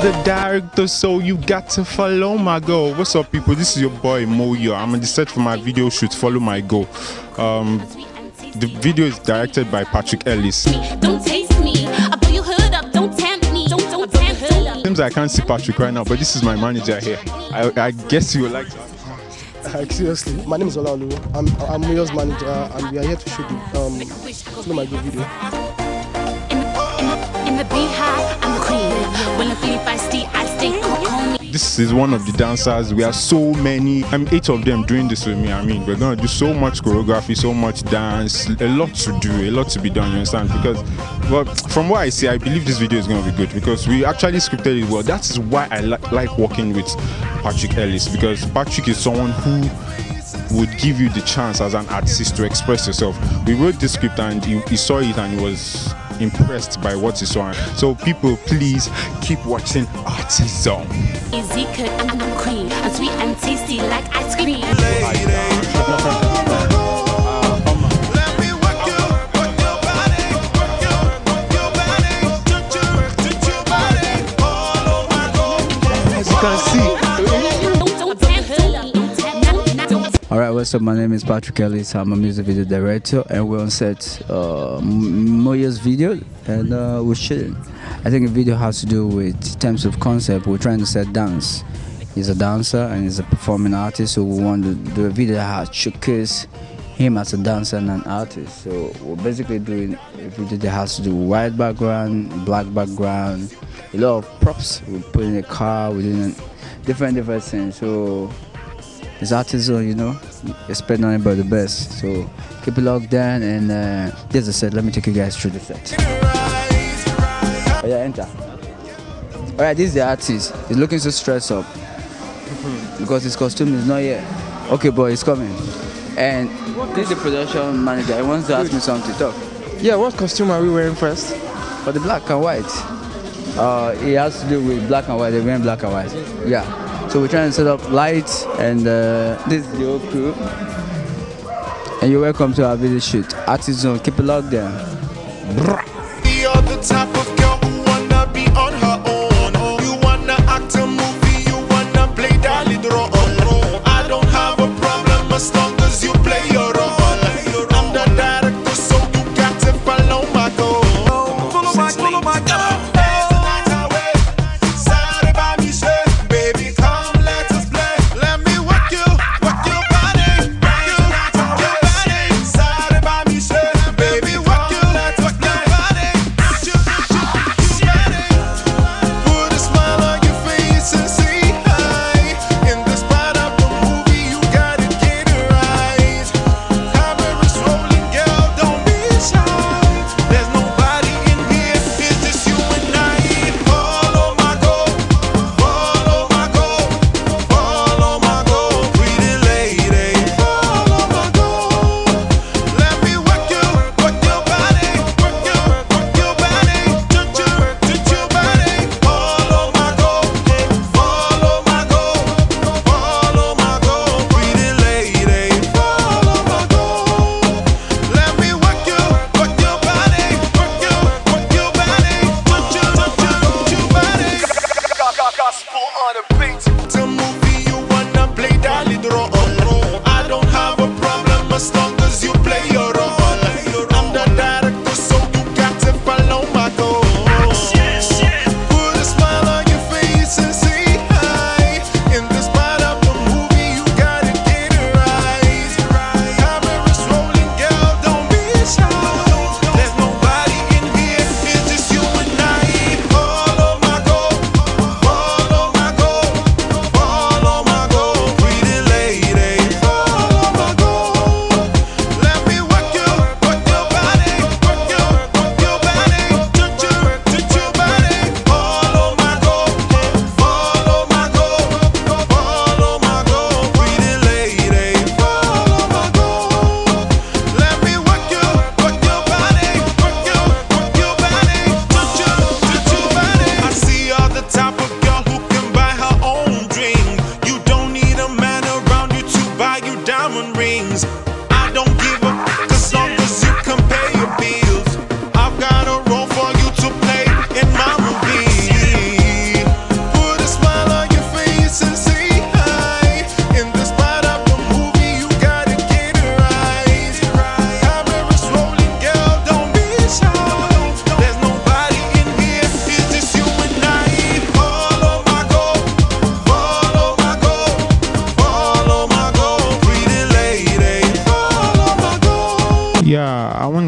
the director, so you got to follow my goal. What's up, people? This is your boy Moyo. I'm on the set for my video shoot. Follow my goal. Um, the video is directed by Patrick Ellis. Don't taste me. I blow your hood up. Don't tempt me. Don't don't tempt me. Seems I can't see Patrick right now, but this is my manager here. I, I guess you would like to. Like seriously, my name is Olaolu. I'm I'm Moyo's manager, and we are here to shoot the um, Follow My Goal video. In the beehive, I'm the queen. This is one of the dancers. We are so many. I'm eight of them doing this with me. I mean, we're gonna do so much choreography, so much dance, a lot to do, a lot to be done. You understand? Because, well, from what I see, I believe this video is gonna be good because we actually scripted it well. That is why I li- like working with Patrick Ellis because Patrick is someone who would give you the chance as an artist to express yourself. We wrote the script and he, he saw it and he was impressed by what he saw. So people, please keep watching Artistezone. Easy cut, I'm the queen. Sweet and tasty like ice cream. As you can see, All right, what's up? My name is Patrick Ellis. I'm a music video director, and we're on set uh, Moyo's video, and uh, we're shooting. I think the video has to do with terms of concept. We're trying to set dance. He's a dancer and he's a performing artist, so we want to do a video that has showcase him as a dancer and an artist. So we're basically doing a video that has to do white background, black background, a lot of props. We put in a car, we're doing different different things. So it's Artistezone, you know. Expect nothing but the best. So keep it locked down. And uh, as I said, let me take you guys through the set. Oh yeah, enter. All right, this is the artist. He's looking so stressed up because his costume is not here. Okay, boy, he's coming. And this is the production manager. He wants to ask me something. To talk. Yeah, what costume are we wearing first? For the black and white. Uh, it has to do with black and white. They're wearing black and white. Yeah. So we're trying to set up lights, and uh, this is the whole crew. And you're welcome to our video shoot. Artist Zone. Keep it locked there. You're on a beat.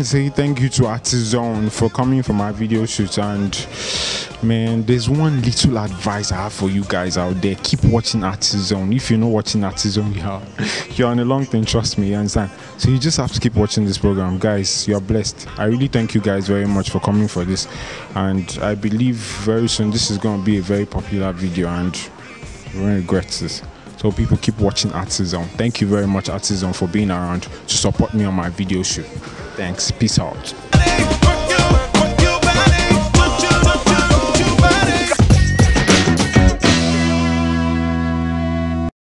Say thank you to Artistezone for coming for my video shoot. And man, there's one little advice I have for you guys out there: keep watching Artistezone. If you're not watching Artistezone, you are you're on a long thing. Trust me, you understand. So you just have to keep watching this program, guys. You're blessed. I really thank you guys very much for coming for this, and I believe very soon this is going to be a very popular video, and you won't regret this. So people keep watching Artistezone. Thank you very much, Artistezone, for being around to support me on my video shoot. Thanks. Peace out.